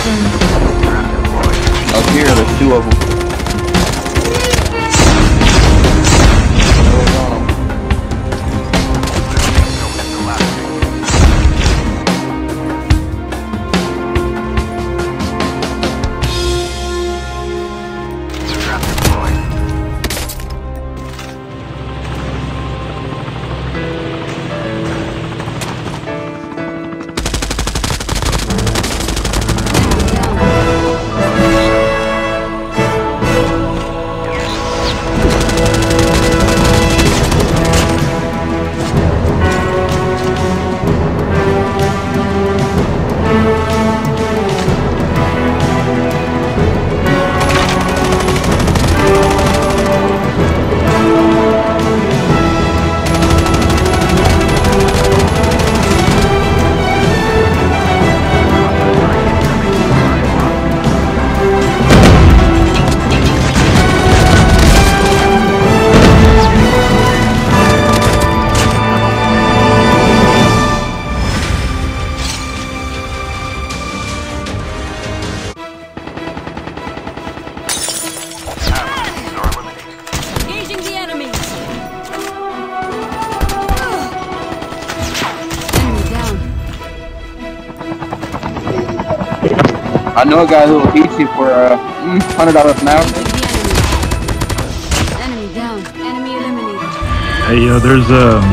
Up here, there's two of them. Know a guy who will beat you for uh, mm, hundred dollars an hour. Enemy. Enemy down. Enemy eliminated. Hey, yo, there's um,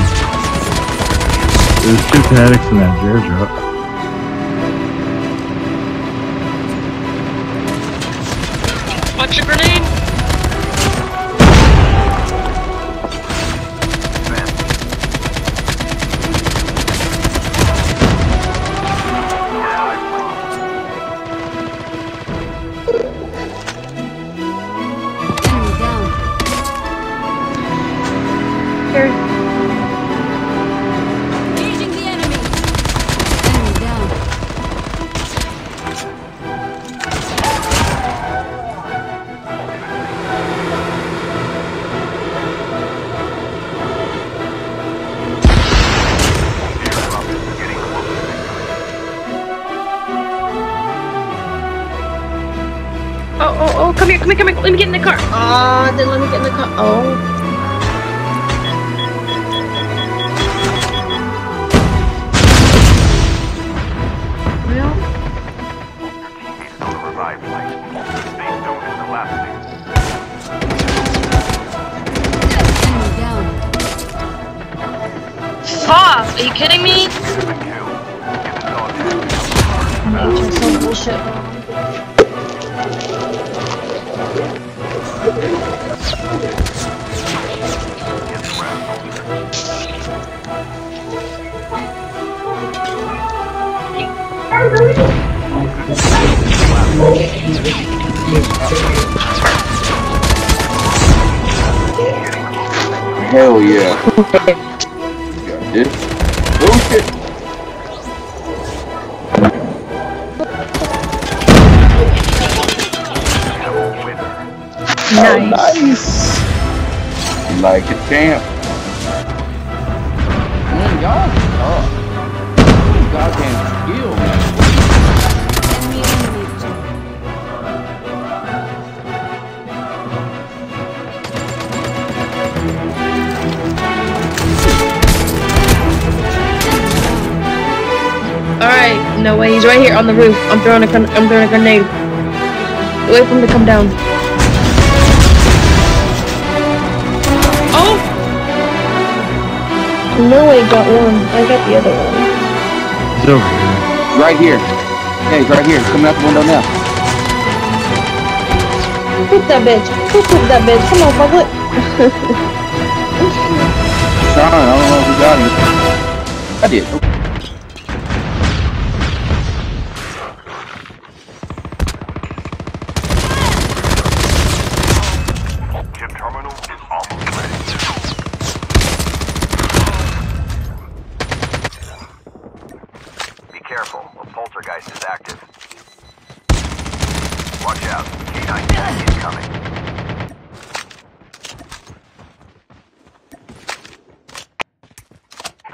there's two kinetics in that airdrop. What's your grenade? Engaging the enemy. Enemy down. Oh, oh, oh, come here, come here, come here. Let me get in the car. Aw, then let me get in the car. Oh. Kidding me? I'm agent some bullshit. Hell yeah. Got this. Oh shit. Oh, nice. Like a champ. Man, y'all suck. Goddamn skill, way. He's right here on the roof. I'm throwing a, con- I'm throwing a grenade. Wait for him to come down. Oh! No way, got one. I got the other one. He's over here. Right here. Yeah, he's right here. He's coming out the window now. Poop that bitch. Poop, poop that bitch. Come on, fuck it. Sean, I don't know if you got him. I did. Chip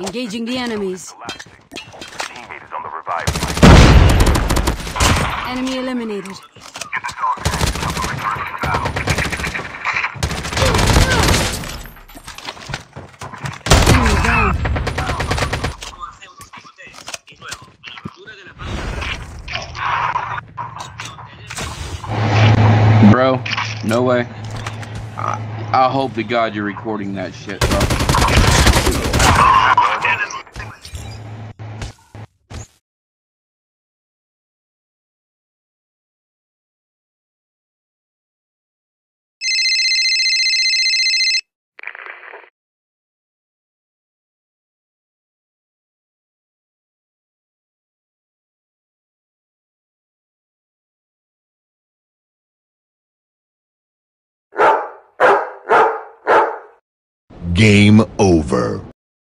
Engaging the enemies. Enemy eliminated. Bro, no way. I, I hope to God you're recording that shit, bro. Game over.